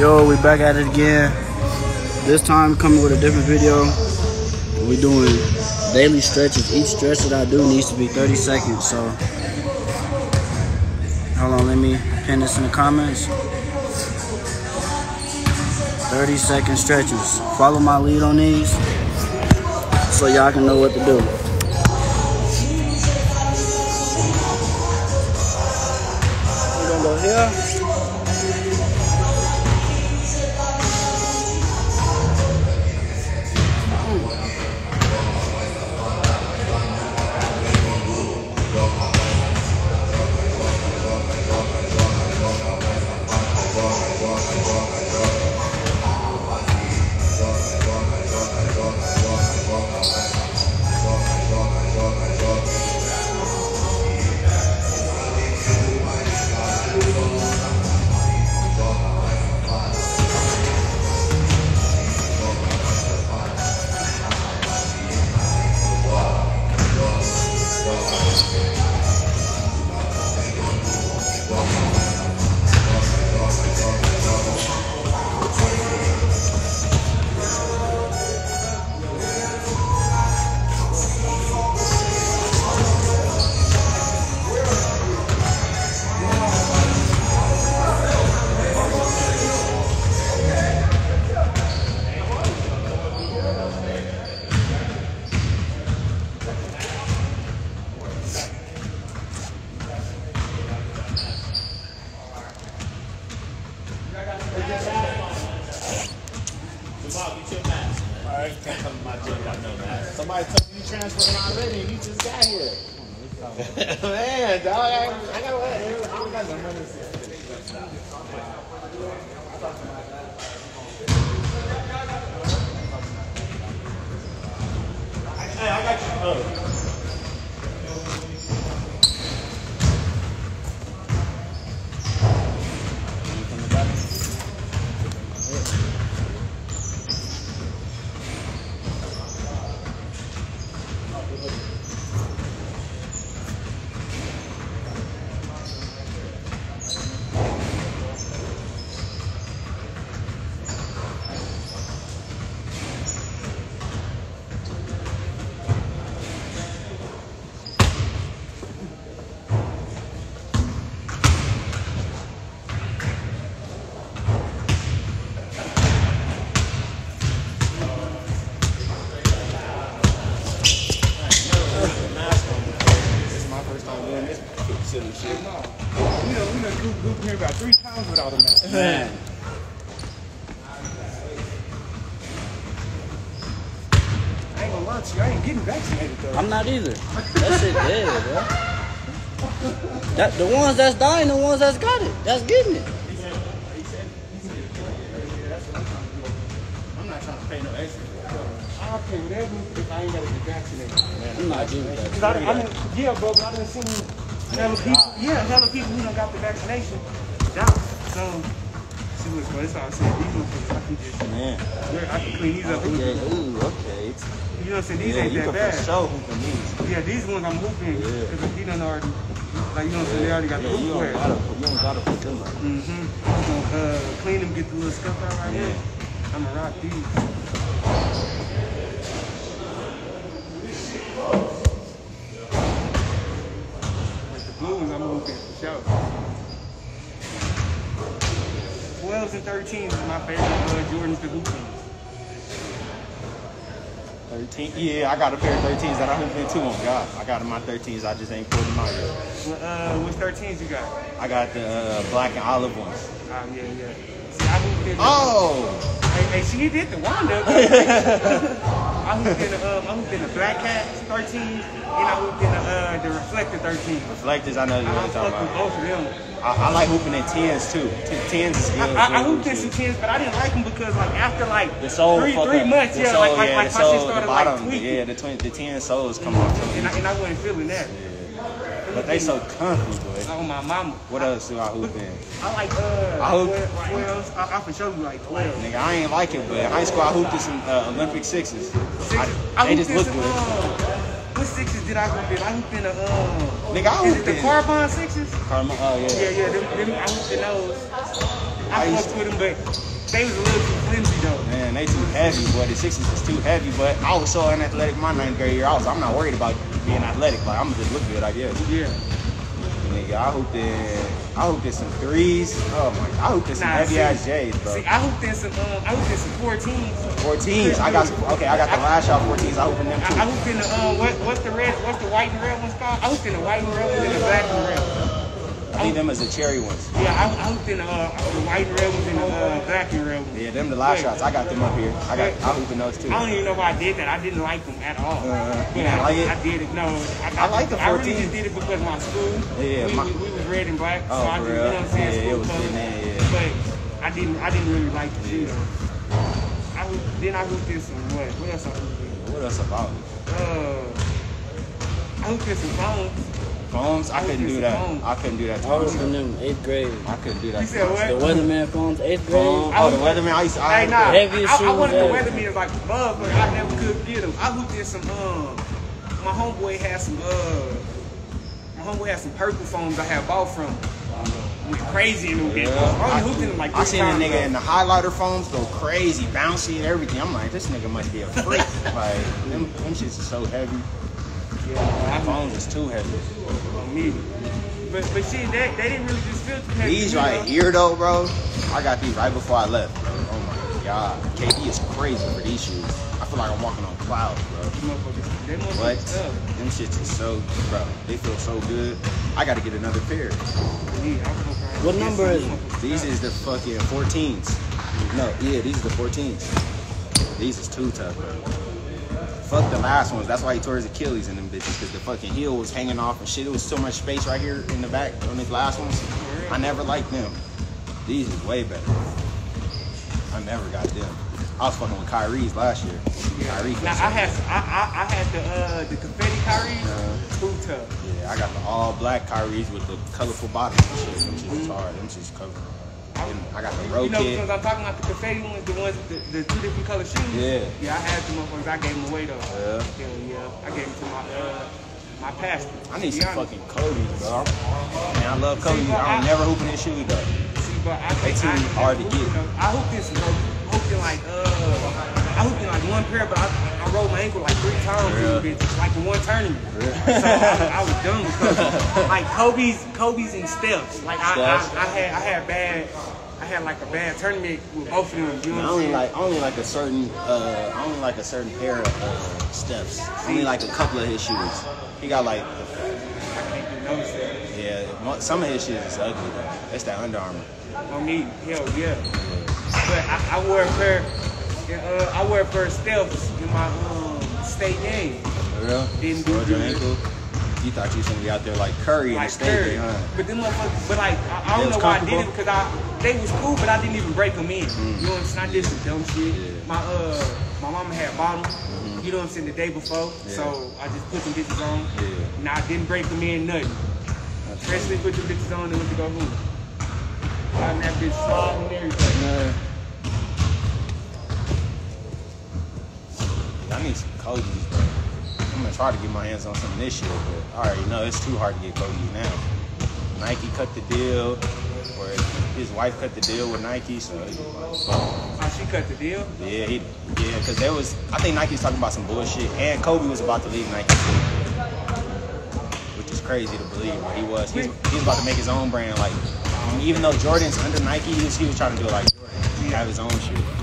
Yo, we back at it again. This time coming with a different video. we doing daily stretches. Each stretch that I do needs to be 30 seconds. So hold on, let me pin this in the comments. 30 second stretches. Follow my lead on these so y'all can know what to do. We're gonna go here. Transferred already you just got here. Man, dog, I, I got I don't got no money. This silly shit. We done, we done goop, goop here about three times without a mask. Man. I ain't gonna lie to you, I ain't getting vaccinated though. I'm not either. That shit dead, bro. That the ones that's dying, the ones that's got it, that's getting it. I'm not trying to pay no extra. I'll pay whatever if I ain't gotta get vaccinated. Man, I'm not getting that. Cause I, done- I done, yeah, bro, but I done seen hella people, yeah, hella people who don't got the vaccination. So, see what's bro, that's all I said. These motherfuckers, I can just, Man. I can clean these up. Okay, You ooh, okay. You know what I'm saying? These Yeah, ain't that can bad. for sure hoop in these. Yeah, these ones I'm hooping. Yeah. Cause he done already, like, you know what I'm saying? They already got Yeah, the hoop wear. you don't gotta put them up. Mm-hmm. I'm gonna uh, clean them, get the little stuff out right Yeah. here. I'm gonna rock these. Like the blue ones, I'm moving for sure. 12s and 13s is my favorite uh, Jordans to hoop in. 13. Yeah, I got a pair of 13s that I hoop in too on God. I got my 13s, I just ain't pulled them out yet. What, uh, which 13s you got? I got the uh, black and olive ones. Oh, yeah, yeah. See, I hooped in Oh! Hey, hey, she did the wind up. I hooped in the, um, I hooped in the Black Cats 13s, and I hooped in the, uh, the Reflector 13s. Reflectors, I know I what you're fuck talking with about. both of them. I, I like hooping in 10s too. 10s is good. I, I, I hooped in some tens, but I didn't like them because like after like three three up. months, the yeah, soul, like like, yeah, like my soul, shit started bottom, like tweaking, yeah, the twin, the ten soles come off. And I and I wasn't feeling that. But they so comfy, boy. On my mama, What else do I hoop in? I like uh I hoop- 12, 12s. I, I for sure be like twelve. Nigga, I ain't like it, but in high school I hooped in some uh, Olympic sixes. I, I they just look good. uh, what sixes did I hoop in? I hooped in the uh, Nigga, I is it the carbon sixes? Carmine, oh yeah. Yeah, yeah, them, them, I hooped in those. I I fucked with them, but they was a little too flimsy though. Man, they too heavy, but The sixes is too heavy. But I was so unathletic my ninth grade year. I was, I'm not worried about being athletic. Like I'm gonna just look good, I guess. Yeah. Nigga, I hooped in, I hooped in some threes. Oh my, I hooped in some Nah, heavy see- ass J's, bro. See, I hooped in some, um, I hooped in some 14s. 14s. I got some. Okay, I got the Last Shot 14s. I hooped in them I, I too. hooped in the, um, what, what's the red, what's the white and red ones called? I hooped in the white and red ones and the black and red ones. I think them as the cherry ones. Yeah, I, I hooped in the, uh, the white and red ones and the uh, black and red ones. Yeah, them the Last Shots. I got them up here. I got. I hoop in those too. I don't even know why I did that. I didn't like them at all. Uh, you I, like it? I did it. No, I, I like the 14. I really just did it because my school. Yeah, we, my- we, we was red and black. Oh, so I real? you know what I'm saying? Yeah, it school was in, yeah. But I didn't. I didn't really like the shoe though. I hooped, then I hooped in some what? What else I hooped in? What else about? Uh, I hooped in some Foams. Foams? I couldn't do that. I couldn't do that. I was in them eighth grade. I couldn't do that. You said what? The weatherman Foams, eighth grade. Foam? Oh, the Weatherman. I used to. I Hey, nah, heaviest I, I wanted the weatherman weather meters like above, but I never could get them. I hooped in some, um, my homeboy had some, uh, my homeboy had some purple Foams I had bought from. Went crazy in them bitches. I only hooped in them like I seen a nigga though. in the highlighter Foams go crazy, bouncy and everything. I'm like, this nigga must be a freak. like, them, them shits is so heavy. Yeah, My phone is too heavy. on me. But, but shit, they, they didn't really just feel too heavy. These you know? right here though, bro. I got these right before I left. Bro. Oh my god, KD is crazy for these shoes. I feel like I'm walking on clouds, bro. Them motherfuckers, What? Them shits is so, bro. They feel so good. I got to get another pair. Yeah, I'm fucking- What number is it? These is the fucking 14s. No, yeah, these are the 14s. These is too tough, bro. Fuck the last ones. That's why he tore his Achilles in them bitches because the fucking heel was hanging off and shit. It was so much space right here in the back on these last ones. I never liked them. These is way better. I never got them. I was fucking with Kyrie's last year. Kyrie. Now I had I, I, I had the uh, the confetti Kyries. Uh-huh. Too tough. Yeah, I got the all black Kyrie's with the colorful bottoms and shit. Them shit is hard. Them shit's covered. And I got the road You know, kid. because I'm talking about the confetti ones, the ones, the, the two different color shoes. Yeah. Yeah, I had them motherfuckers. I gave them away though. Yeah. Hell yeah. I gave them to my uh, my pastor. I need some honest. fucking Kobe's, bro. Man, I love Kobe. See, I I- never hooping in shoes though. See, but I, They too hard to get. I hooped in hooped in like, uh, I hooped in like one pair, but I, I rolled my ankle like three times in Yeah. bitch, like in one tournament. so I, I was done with Kobe. Like Kobe's, Kobe's and Steph's. Like I. I, I had, I had bad, I had like a bad tournament with both of them. You know I only like only like a certain uh only like a certain pair of uh, Steph's. Only like a couple of his shoes. He got like I can't even notice that. yeah, some of his shoes is ugly though. It's that Under Armour. On me, hell yeah. But I, I wore a pair, uh, I wore a pair of Steph's in my um, state game. For real? Didn't do your good. You thought you was gonna be out there like Curry in the like Curry. huh? But them motherfuckers, but like, I, I don't know why I did it because I, they was cool, but I didn't even break them in. You know what I'm saying? I did some dumb shit. Yeah. My, uh, my mama had bought them, you know what I'm saying, the day before. Yeah. So I just put them bitches on. Yeah. Nah, I didn't break them in, nothing. Especially put them bitches on and went to go hoop. Got that bitch sliding and everything. No. I need some. I'm gonna try to get my hands on some this year, but I already know it's too hard to get Kobe now. Nike cut the deal, or his wife cut the deal with Nike, so like. Oh, she cut the deal? Yeah, he, yeah, because there was, I think Nike's talking about some bullshit, and Kobe was about to leave Nike too, which is crazy to believe, but he was. He was, was about to make his own brand, like, even though Jordan's under Nike, he was, he was trying to do it like Jordan, have his own shit.